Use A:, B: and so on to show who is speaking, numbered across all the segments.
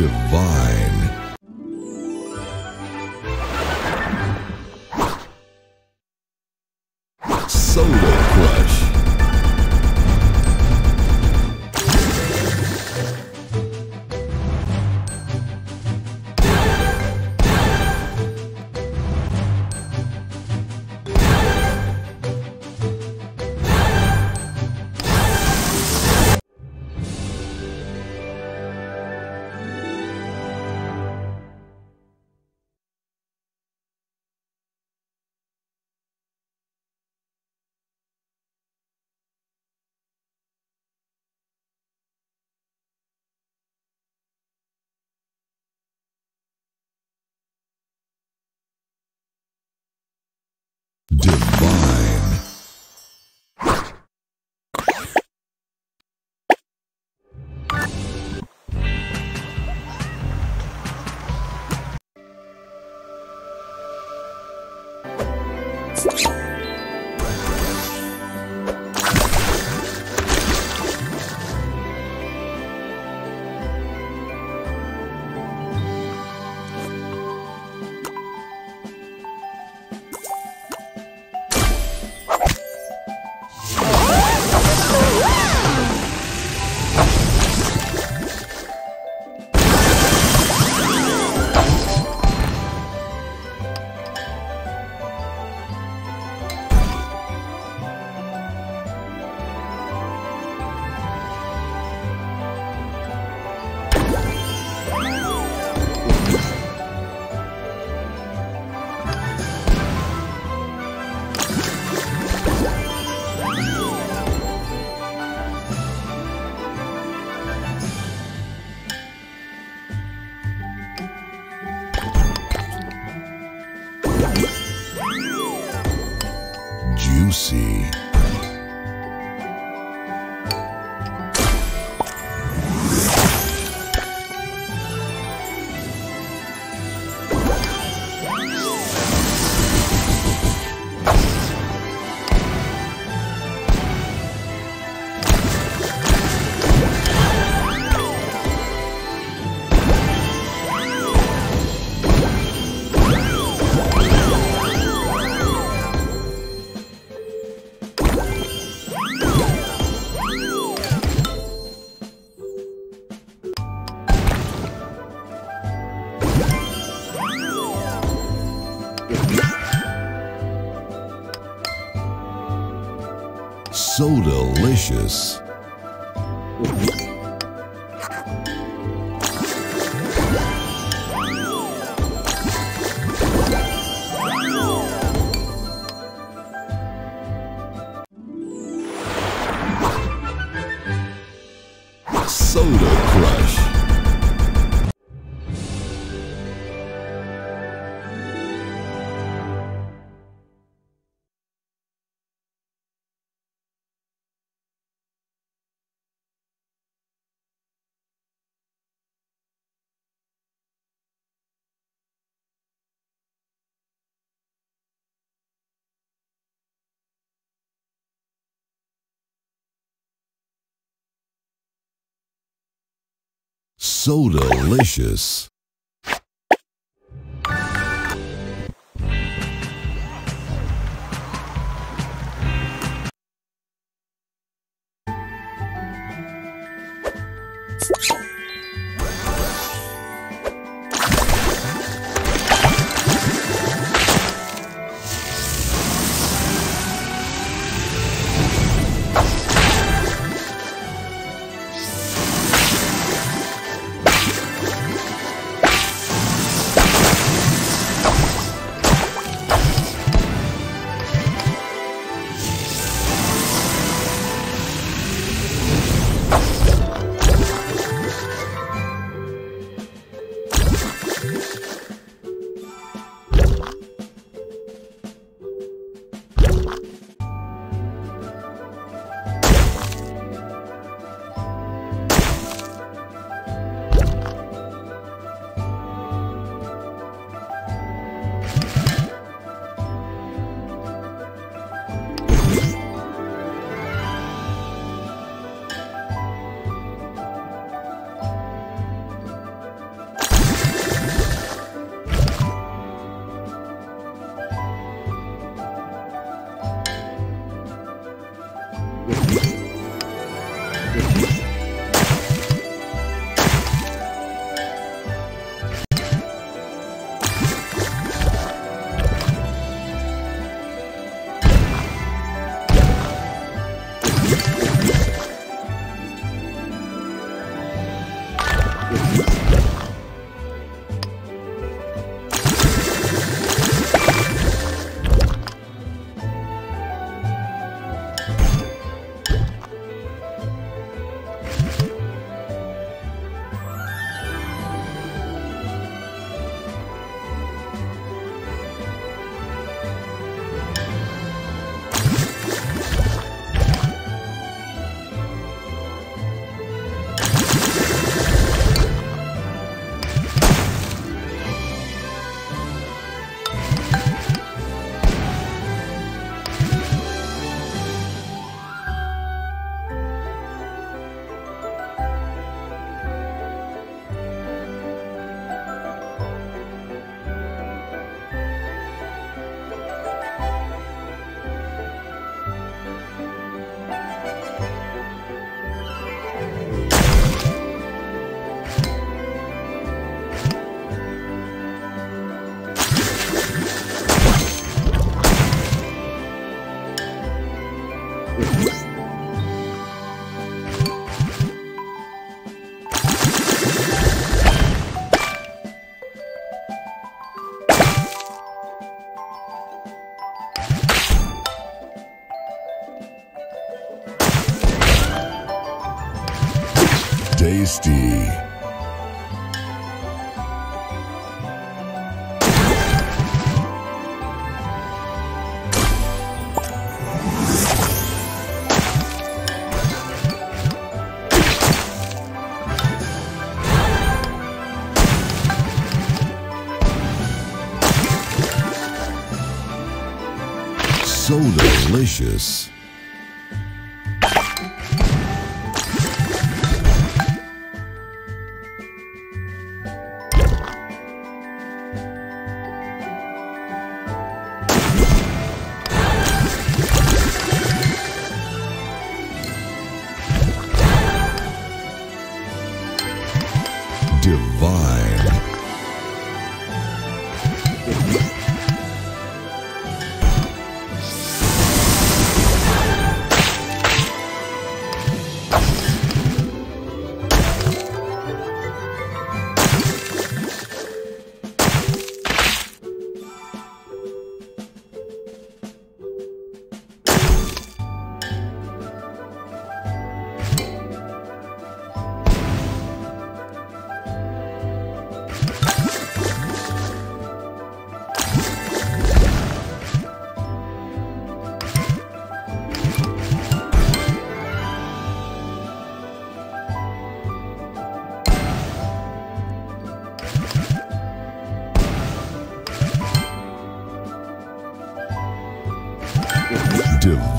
A: Divine. Divine. Juicy. So delicious. Soda Crush. So delicious. Delicious.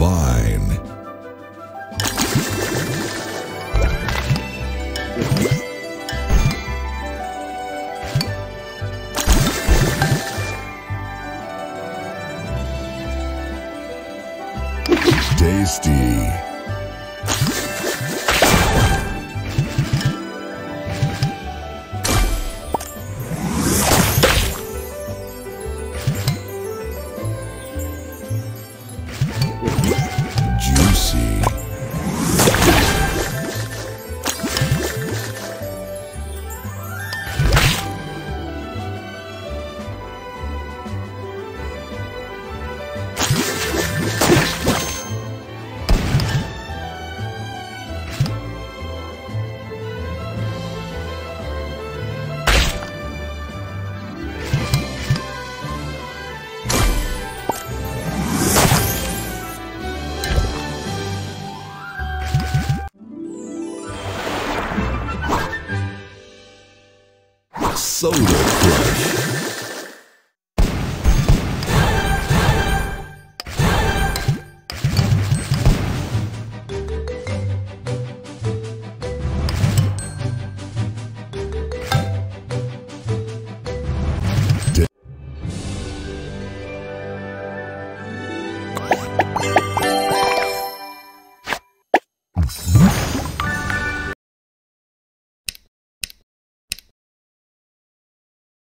A: Divine. Tasty. Soda Crush.